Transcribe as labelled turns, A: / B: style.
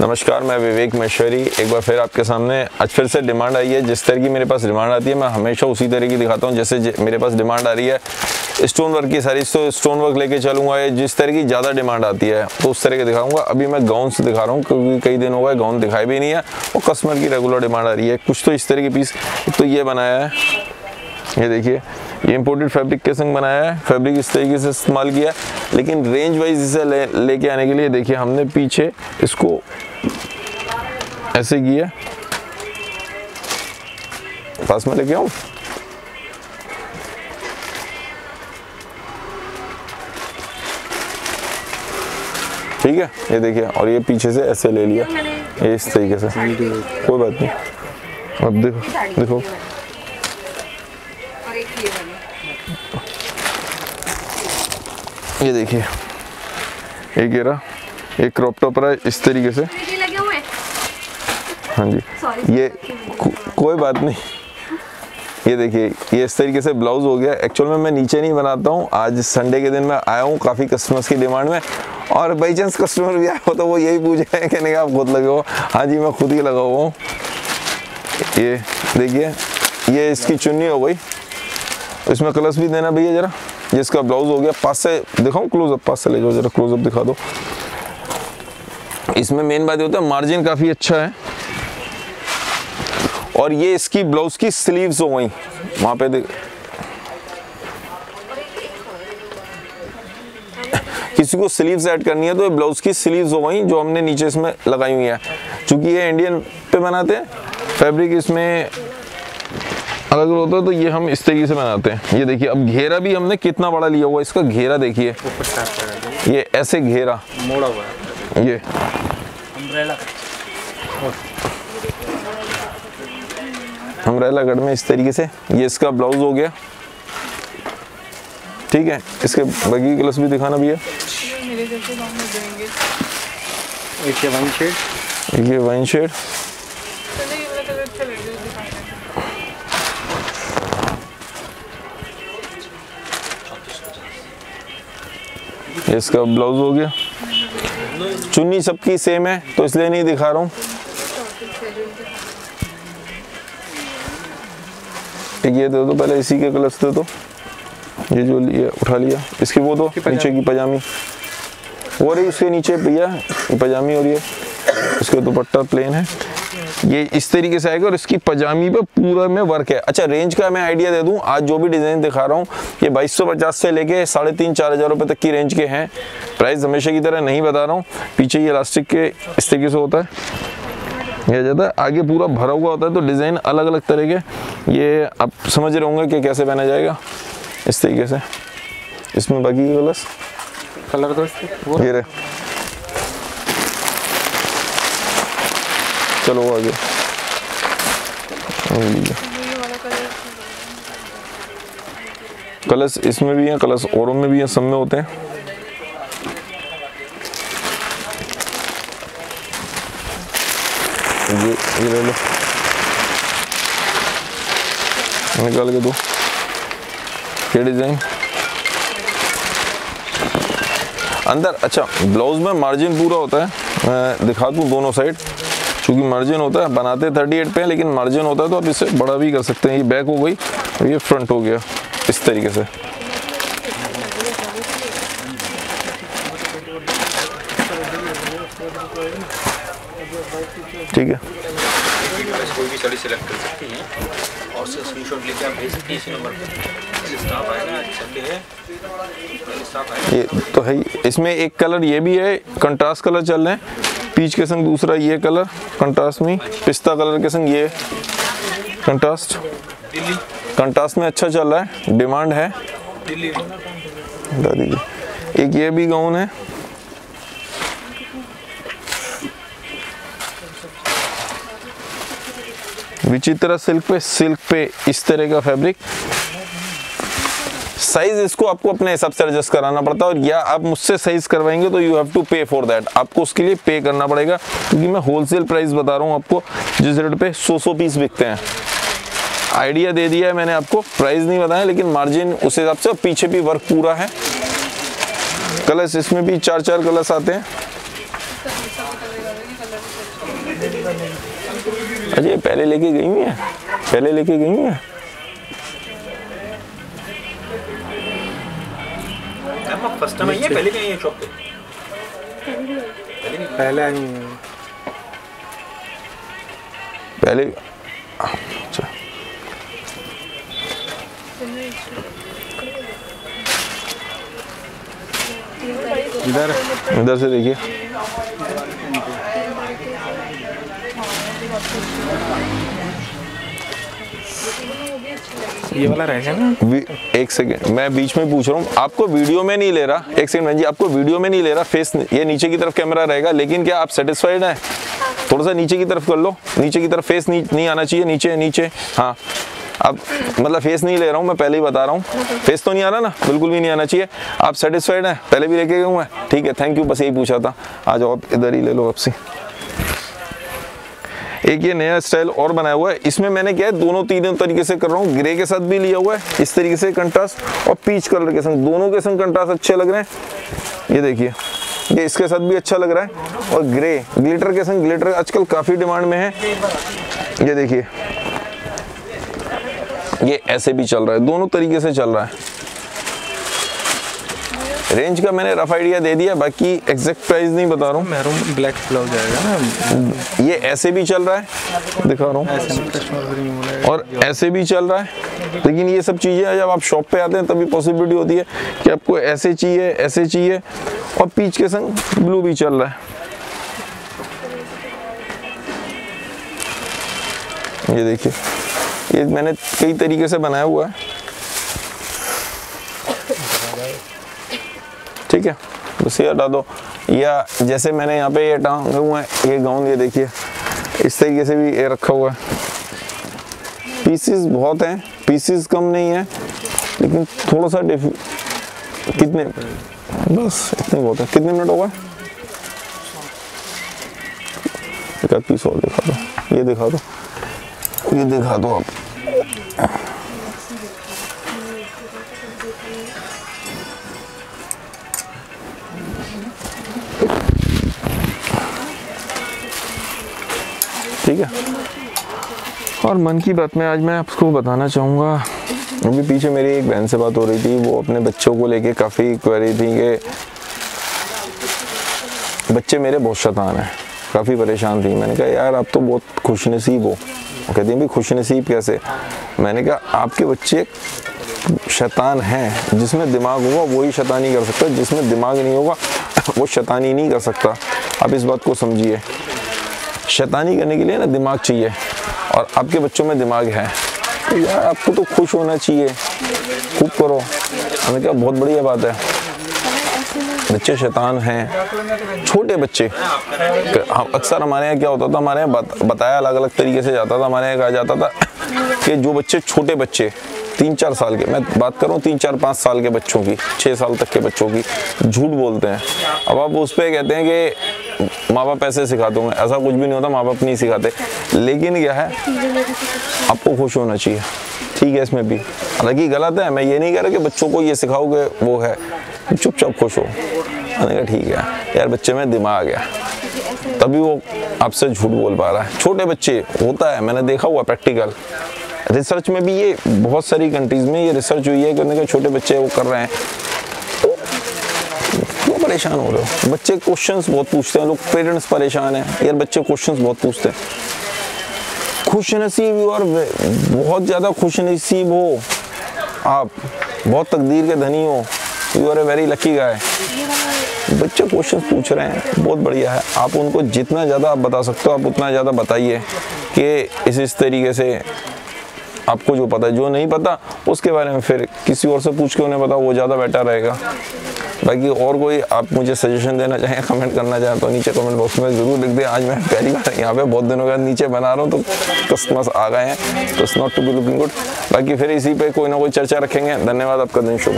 A: नमस्कार, मैं विवेक महेश्वरी। एक बार फिर आपके सामने आज फिर से डिमांड आई है। जिस तरह की मेरे पास डिमांड आती है, मैं हमेशा उसी तरह की दिखाता हूँ, जैसे मेरे पास डिमांड आ रही है। स्टोन वर्क की सारी तो स्टोन वर्क लेके चलूँगा या जिस तरह की ज़्यादा डिमांड आती है तो उस तरह के दिखाऊँगा। अभी मैं गाउन से दिखा रहा हूँ, क्योंकि कई दिन हो गए गाउन दिखाई भी नहीं है, और कस्टमर की रेगुलर डिमांड आ रही है। कुछ तो इस तरह के पीस तो ये बनाया है। ये देखिए, ये इम्पोर्टेड फैब्रिक के संग बनाया है। फैब्रिक इस तरीके से इस्तेमाल किया है। लेकिन रेंज वाइज इसे ले, लेके आने के लिए देखिए, हमने पीछे इसको ऐसे किया। पास में लेके आऊँ? ठीक है? ये देखिए, और ये पीछे से ऐसे ले लिया। ये इस तरीके से। कोई बात नहीं। अब देखो देखो।
B: ये
A: देखिए। एक घेरा एक क्रॉप टॉप रहा है इस तरीके से।
B: लगे हुए हाँ?
A: जी।
B: Sorry.
A: ये को, कोई बात नहीं। ये देखिए ये इस तरीके से ब्लाउज हो गया। एक्चुअल में मैं नीचे नहीं बनाता हूँ। आज संडे के दिन मैं आया हूँ काफ़ी कस्टमर्स की डिमांड में। और बाई चांस कस्टमर भी आया हो तो वो यही पूछ रहे हैं कि नहीं आप खुद लगे हो? हाँ जी मैं खुद ही लगा हुआ हूँ। ये देखिए ये इसकी चुन्नी हो गई। इसमें कलर्स भी देना भैया जरा। जिसका ब्लाउज हो गया, पास से दिखाऊँ? क्लोजअप पास से ले जाओ, जरा क्लोजअप दिखा दो। इसमें मेन बात ये होता है मार्जिन काफ़ी अच्छा है। और ये इसकी ब्लाउज की स्लीव्स हो गई। वहाँ पे देख किसी को स्लीव्स ऐड करनी है तो ये ब्लाउज की स्लीव्स हो गई, जो हमने नीचे इसमें लगाई हुई है। क्योंकि ये इंडियन पे बनाते हैं फैब्रिक इसमें अलग होता है तो ये हम इस तरीके से बनाते हैं। ये देखिए अब घेरा भी हमने कितना बड़ा लिया हुआ है इसका घेरा देखिए। ये ऐसे घेरा।
C: मोड़ा हुआ है।
A: ये।
C: अम्ब्रेला।
A: अम्ब्रेला कट में इस तरीके से। ये इसका ब्लाउज हो गया। ठीक है इसके बगी कलर्स भी दिखाना भैया।
B: मेरे जैसे गाँव में देंगे।
C: एक ये वन शेड
A: ये वाइन शेड इसका ब्लाउज हो गया। चुन्नी सबकी सेम है तो इसलिए नहीं दिखा रहा हूँ। एक ये दे दो पहले इसी के कलर्स दे दो। ये जो लिया उठा लिया। इसकी वो दो नीचे की पजामी। रही उसके नीचे भैया ये पजामी और ये। इसका दुपट्टा प्लेन है। ये इस तरीके से आएगा और इसकी पजामी पे पूरा में वर्क है। अच्छा रेंज का मैं आइडिया दे दूँ। आज जो भी डिज़ाइन दिखा रहा हूँ ये 2250 से लेके साढ़े तीन चार हज़ार रुपए तक की रेंज के हैं। प्राइस हमेशा की तरह नहीं बता रहा हूँ। पीछे ये इलास्टिक के इस तरीके से होता है। यह जाता है। आगे पूरा भरा हुआ होता है तो डिज़ाइन अलग अलग तरह के। ये आप समझ रहे होंगे कि कैसे पहना जाएगा। इस तरीके से। इसमें बाकी कलर्स
C: कलर
A: ये रहे। चलो आगे कलर्स इसमें भी हैं कलर्स औरों में भी हैं सब में होते हैं ये ये ले लो निकाल के दो ये डिज़ाइन अंदर अच्छा ब्लाउज में मार्जिन पूरा होता है मैं दिखा दूँ दोनों साइड क्योंकि मार्जिन होता है बनाते 38 पे हैं लेकिन मार्जिन होता है तो आप इसे बड़ा भी कर सकते हैं। ये बैक हो गई और ये फ्रंट हो गया इस तरीके से। ठीक है।
D: कोई भी साड़ी सिलेक्ट कर सकती हैं और स्क्रीनशॉट लेके आप भेज सकती हैं इसी नंबर पर स्टाफ आएगा संडे है। स्टाफ आएगा
A: ये तो है इसमें एक कलर ये भी है कंट्रास्ट कलर चल रहे हैं। पीच के संग दूसरा ये कलर कंट्रास्ट में पिस्ता कलर के संग ये कंट्रास्ट। कंट्रास्ट में अच्छा चल रहा है डिमांड है। दीजिए। एक ये भी गाउन है। विचित्र सिल्क पे सिल्क पे इस तरह का फैब्रिक। साइज़ इसको आपको अपने हिसाब से एडजस्ट कराना पड़ता है और या आप मुझसे साइज़ करवाएँगे तो you have to pay for that आपको उसके लिए पे करना पड़ेगा क्योंकि मैं होलसेल प्राइस बता रहा हूँ आपको, जिस रेट पे 100-100 पीस बिकते हैं। आइडिया दे दिया है मैंने आपको प्राइस नहीं बताया लेकिन मार्जिन उस हिसाब से पीछे भी वर्क पूरा है। कलर्स इसमें भी चार चार कलर्स आते हैं। अजय, पहले लेके गई हुई है? पहले लेके गई हुई है?
D: फ़र्स्ट टाइम आई है पहले भी आई है शॉप पे।
C: पहले आई
A: पहले अच्छा।
C: इधर।
A: इधर से देखिए।
C: ये वाला रहेगा ना?
A: एक सेकेंड मैं बीच में पूछ रहा हूँ आपको वीडियो में नहीं ले रहा? एक सेकंड जी आपको वीडियो में नहीं ले रहा? फेस ये नीचे की तरफ़ कैमरा रहेगा लेकिन क्या आप सेटिस्फाइड हैं? थोड़ा सा नीचे की तरफ़ कर लो नीचे की तरफ़ फेस नहीं, नहीं आना चाहिए नीचे नीचे हाँ। अब मतलब फेस नहीं ले रहा हूँ मैं पहले ही बता रहा हूँ। फेस तो नहीं आ रहा ना? बिल्कुल भी नहीं आना चाहिए। आप सेटिस्फाइड हैं? पहले भी लेके गए हुए हैं? ठीक है थैंक यू बस यही पूछा था। आ जाओ आप इधर ही ले लो आपसे एक ये नया स्टाइल और बनाया हुआ है। इसमें मैंने क्या है, दोनों तीनों तरीके से कर रहा हूँ। ग्रे के साथ भी लिया हुआ है, इस तरीके से कंट्रास्ट और पीच कलर के संग। दोनों के संग कंट्रास्ट अच्छे लग रहे हैं। ये देखिए, ये इसके साथ भी अच्छा लग रहा है। और ग्रे ग्लिटर के संग ग्लिटर आजकल काफ़ी डिमांड में है। ये देखिए, ये ऐसे भी चल रहा है, दोनों तरीके से चल रहा है। रेंज का मैंने रफ आइडिया दे दिया बाकी एग्जैक्ट प्राइस नहीं बता रहा हूँ।
C: मैरून ब्लैक ब्लाउज आएगा ना।
A: ये ऐसे भी चल रहा है दिखा रहा हूँ। और ऐसे भी चल रहा है लेकिन ये सब चीज़ें जब आप शॉप पे आते हैं तभी पॉसिबिलिटी होती है कि आपको ऐसे चाहिए ऐसे चाहिए और पीच के संग ब्लू भी चल रहा है। ये देखिए ये मैंने कई तरीके से बनाया हुआ है। ठीक है? बस ये हटा दो। या जैसे मैंने यहाँ पे ये टांगे हुए हैं, ये गाउन ये देखिए, इस तरीके से भी ये रखा हुआ है। पीसेस बहुत हैं पीसेस कम नहीं है, लेकिन थोड़ा सा डिफ कितने बस इतने बहुत है। कितने मिनट हो गए? एक पीस और दिखा दो। ये दिखा दो। ये दिखा दो आप। ठीक है। और मन की बात में आज मैं आपको बताना चाहूँगा, अभी पीछे मेरी एक बहन से बात हो रही थी, वो अपने बच्चों को लेके काफ़ी क्वेरी थी कि बच्चे मेरे बहुत शैतान हैं, काफ़ी परेशान थी। मैंने कहा, यार, आप तो बहुत खुश नसीब हो। वो कहती हैं, भी खुश नसीब कैसे? मैंने कहा, आपके बच्चे शैतान हैं, जिसमें दिमाग होगा वही शैतानी कर सकता है, जिसमें दिमाग नहीं होगा वो शैतानी नहीं कर सकता। आप इस बात को समझिए। शैतानी करने के लिए ना दिमाग चाहिए। और आपके बच्चों में दिमाग है। तो यार आपको तो खुश होना चाहिए। खूब करो। हमें क्या बहुत बढ़िया बात है। बच्चे शैतान हैं। छोटे बच्चे। हम अक्सर हमारे यहाँ क्या होता था हमारे यहाँ बत, बताया अलग अलग तरीके से जाता था हमारे यहाँ कहा जाता था कि जो बच्चे छोटे बच्चे तीन चार साल के मैं बात करूँ तीन चार पाँच साल के बच्चों की छः साल तक के बच्चों की झूठ बोलते हैं। अब आप उस पर कहते हैं कि माँ बाप ऐसे सिखा दूँगे ऐसा कुछ भी नहीं होता माँ बाप नहीं सिखाते। लेकिन क्या है, आपको खुश होना चाहिए। ठीक है इसमें भी। हालाँकि गलत है, मैं ये नहीं कह रहा कि बच्चों को ये सिखाओगे, वो है। चुपचाप खुश हो। मैंने कहा, ठीक है, यार बच्चे में दिमाग है। तभी वो आपसे झूठ बोल पा रहा है। छोटे बच्चे, होता है, मैंने देखा हुआ प्रैक्टिकल। रिसर्च में भी ये, बहुत सारी कंट्रीज़ में ये रिसर्च हुई है कि छोटे बच्चे वो कर रहे हैं। परेशान हो रहे हो? बच्चे क्वेश्चंस बहुत पूछते हैं, लोग पेरेंट्स परेशान हैं। यार बच्चे क्वेश्चंस बहुत पूछते हैं। खुश नसीब और बहुत ज़्यादा खुश नसीब हो। आप बहुत तकदीर के धनी हो। You are a very lucky guy बच्चे क्वेश्चन पूछ रहे हैं, बहुत बढ़िया है। आप उनको जितना ज़्यादा आप बता सकते हो, आप उतना ज़्यादा बताइए कि इस इस तरीके से आपको जो पता है। जो नहीं पता, उसके बारे में फिर किसी और से पूछ के उन्हें पता, वो ज़्यादा बेटर रहेगा। बाकी और कोई आप मुझे सजेशन देना चाहें कमेंट करना चाहें तो नीचे कमेंट बॉक्स में ज़रूर लिख दें। आज मैं पहली बार यहाँ पे बहुत दिनों के बाद नीचे बना रहा हूँ तो कस्टमर्स आ गए हैं तो it's not to be looking good बाकी फिर इसी पे कोई ना कोई चर्चा रखेंगे। धन्यवाद, आपका दिन शुभ